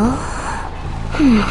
うん。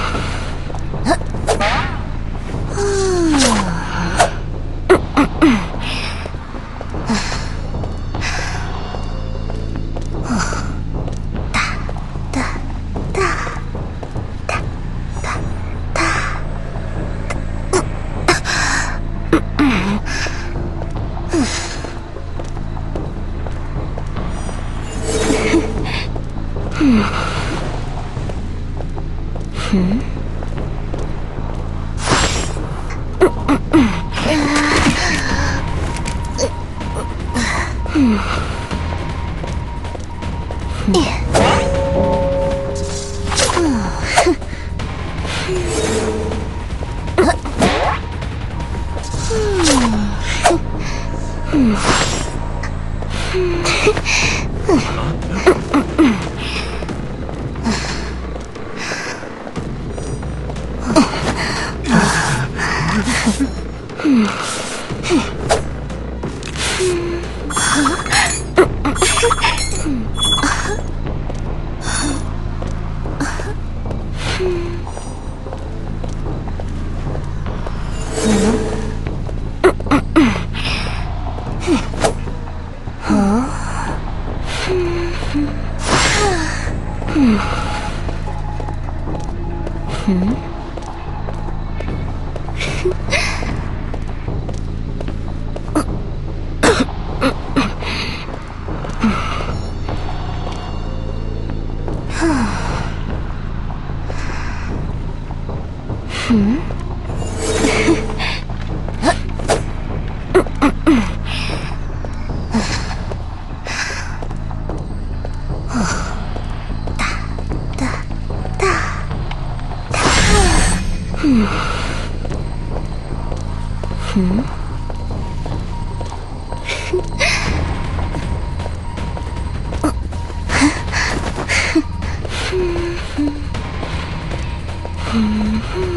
Hmm. Mm-hmm.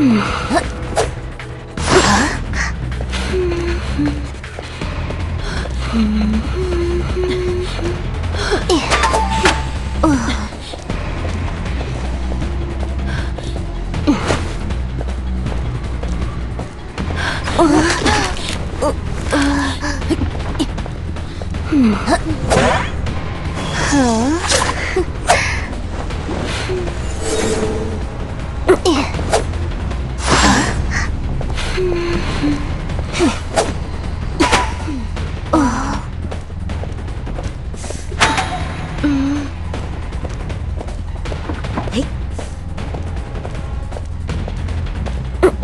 嗯，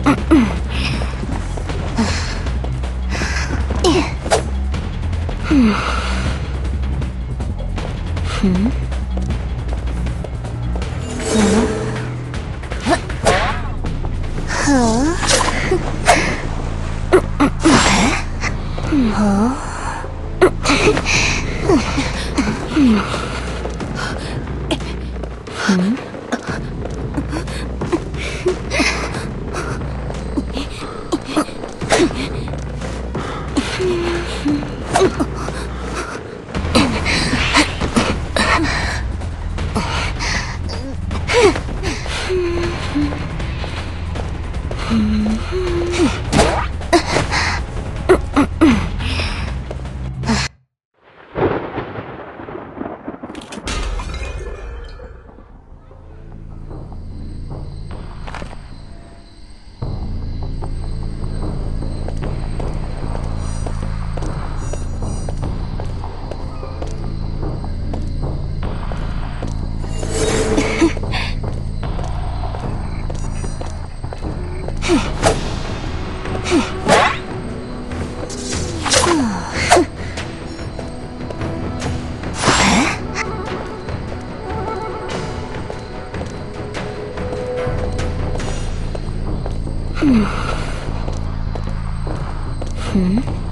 Mm-mm. Mm-hmm. 嗯。嗯。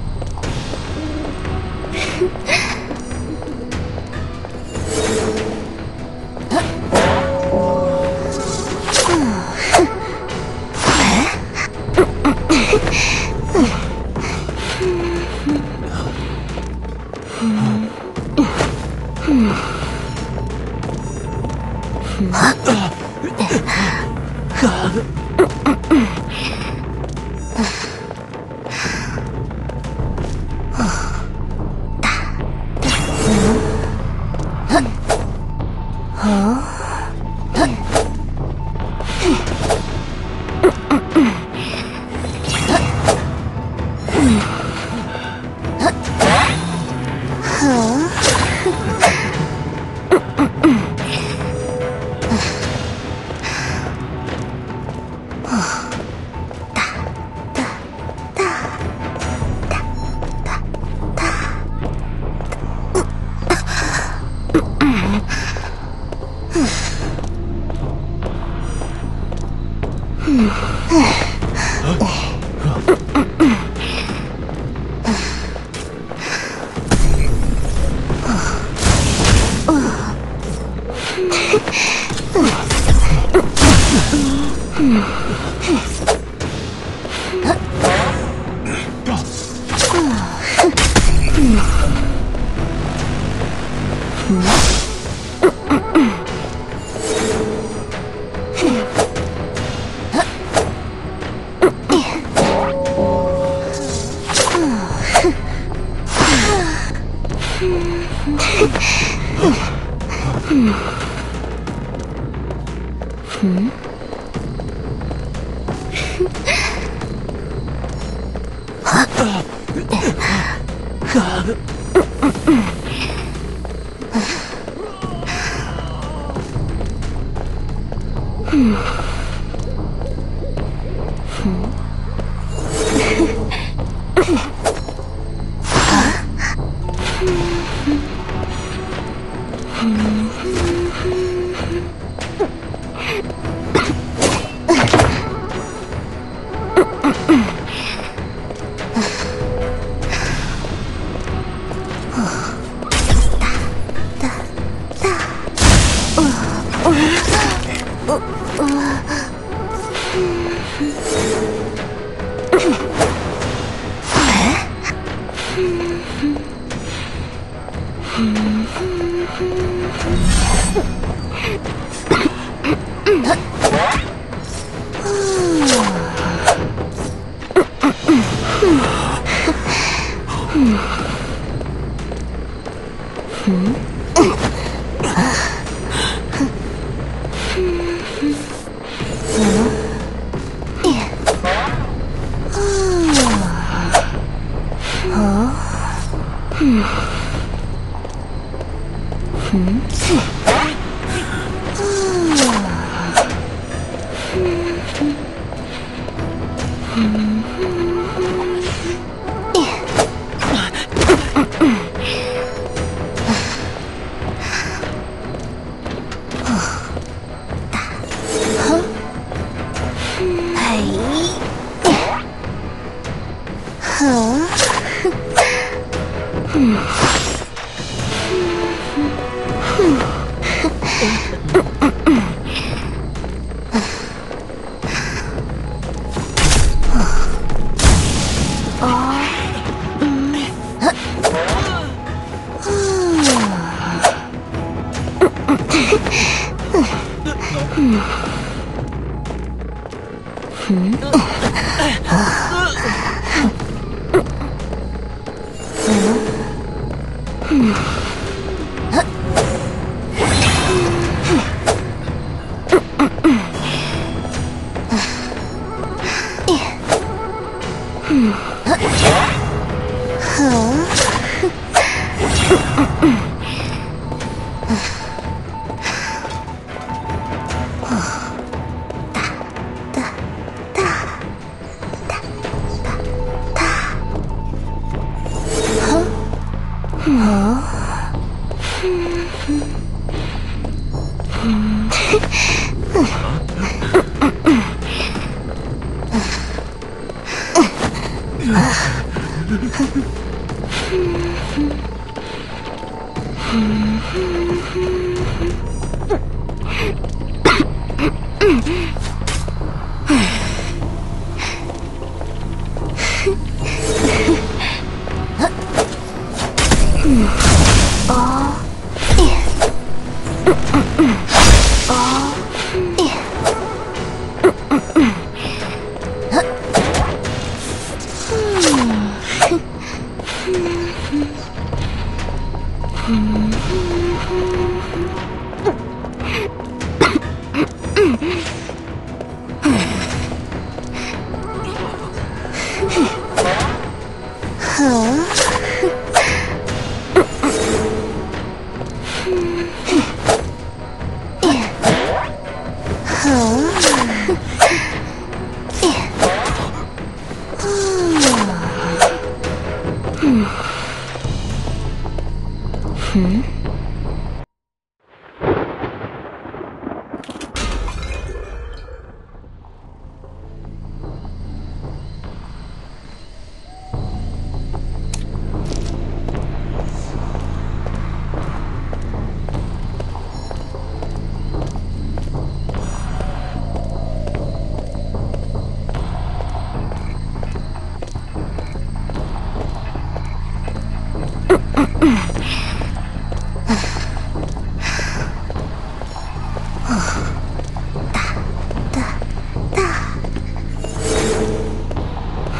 うん。嗯あ!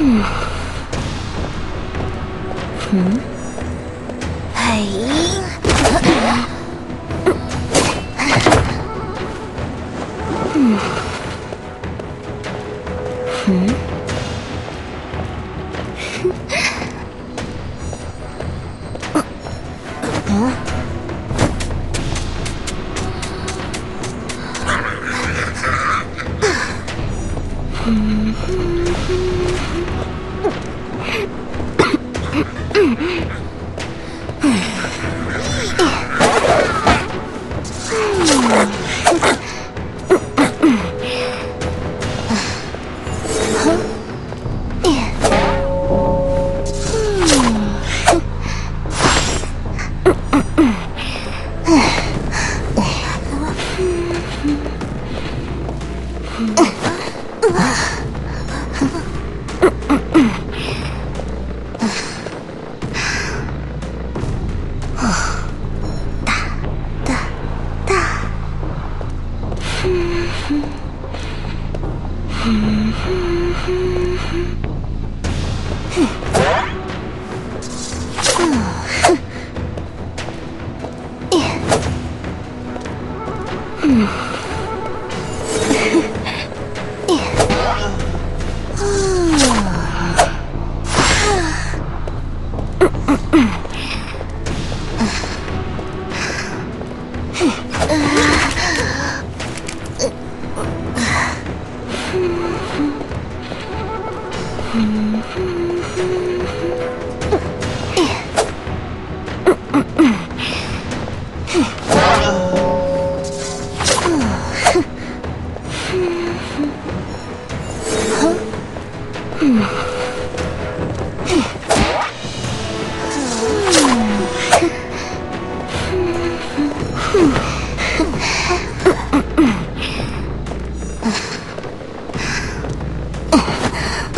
嗯。嗯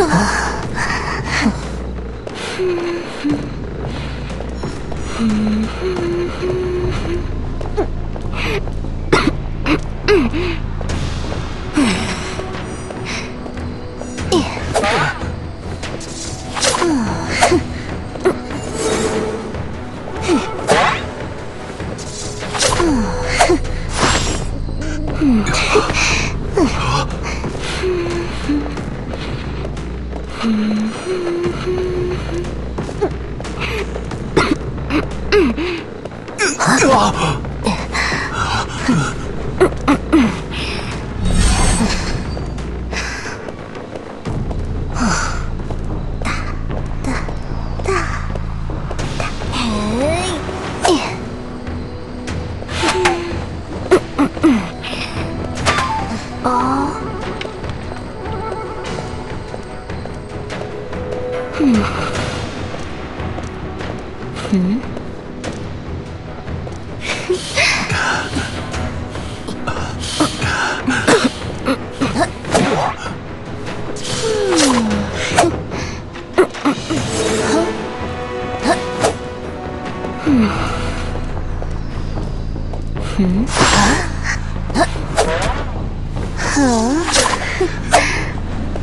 啊，哼，嗯。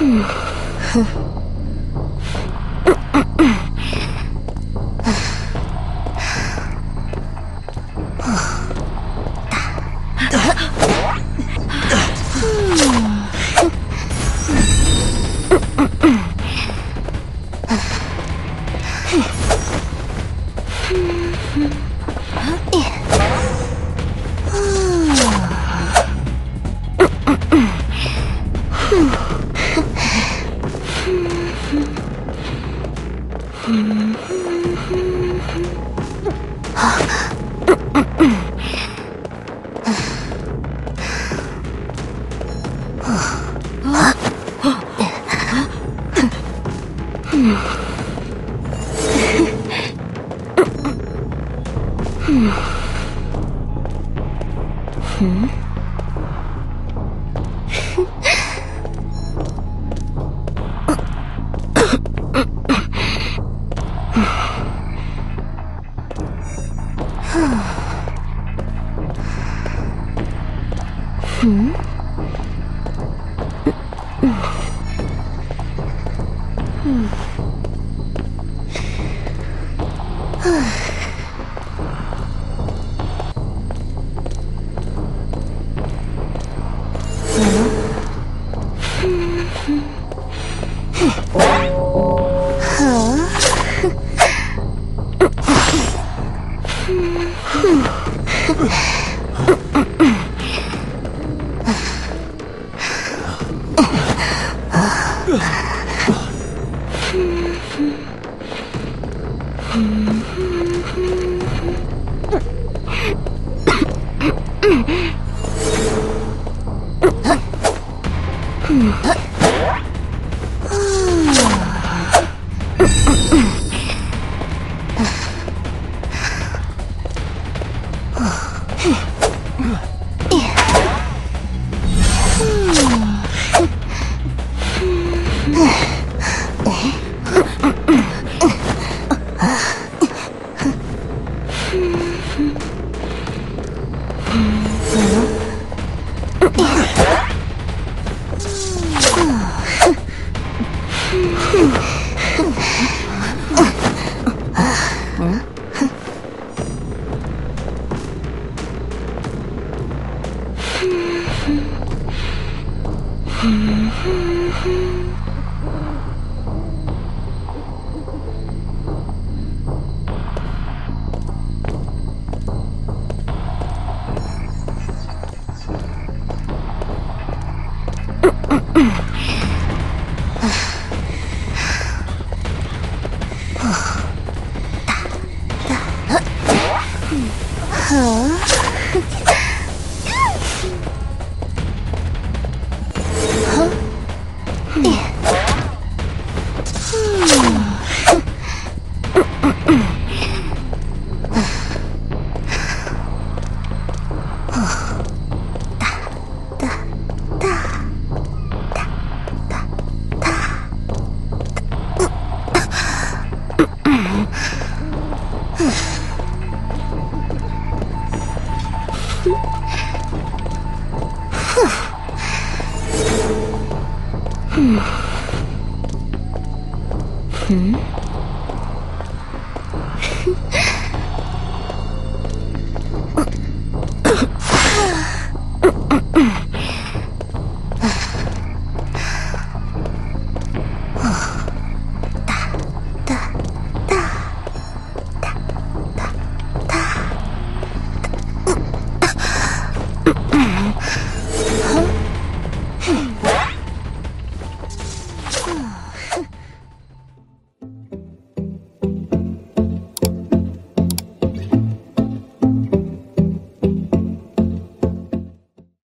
嗯。哼あ嗯。嗯。嗯。